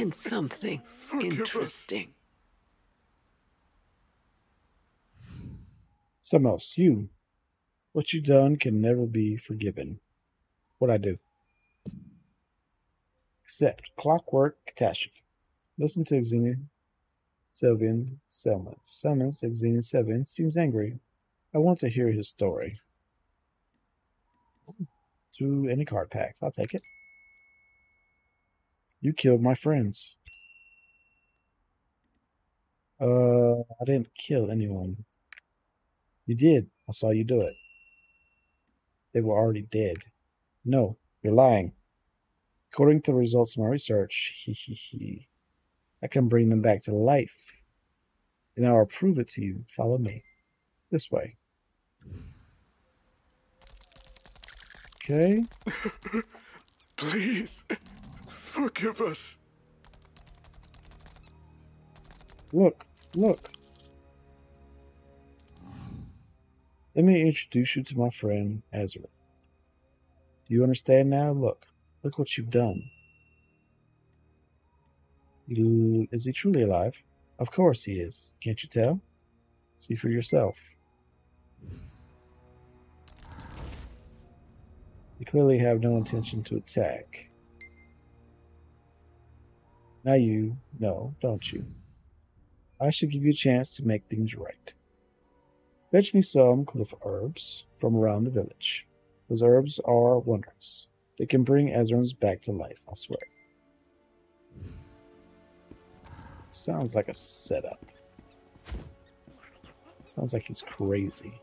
and something Forgive us. interesting. Samos, you. What you done can never be forgiven. What I do? Except clockwork catastrophe. Listen to Xenia Sylvian Selman. Summons Xenia Sylvian seems angry. I want to hear his story. To any card packs. I'll take it. You killed my friends. Uh, I didn't kill anyone. You did. I saw you do it. They were already dead. No, you're lying. According to the results of my research, he he he, I can bring them back to life. And I'll prove it to you. Follow me. This way. Okay. Please, forgive us. Look, look. Let me introduce you to my friend Azareth. Do you understand now? Look, look what you've done. Is he truly alive? Of course he is. Can't you tell? See for yourself. You clearly have no intention to attack. Now you know, don't you? I should give you a chance to make things right. Fetch me some cliff herbs from around the village. Those herbs are wondrous. They can bring Ezrons back to life, I swear. Sounds like a setup. Sounds like he's crazy.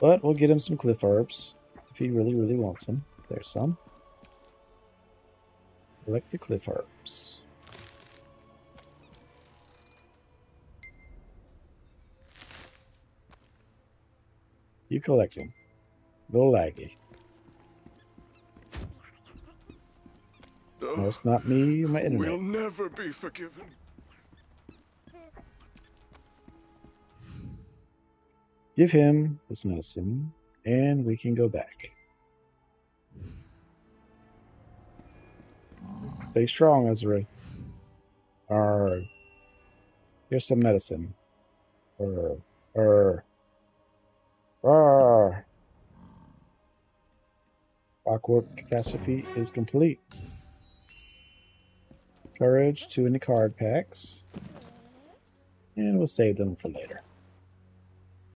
But we'll get him some cliff herbs if he really, really wants them. There's some. Collect the cliff herbs. You collect them. No laggy. No, it's not me my internet. We'll never be forgiven. Give him this medicine, and we can go back. Stay strong, Ezra. Arr. Here's some medicine. Err. Err. Arr. Clockwork catastrophe is complete. Courage to any card packs. And we'll save them for later.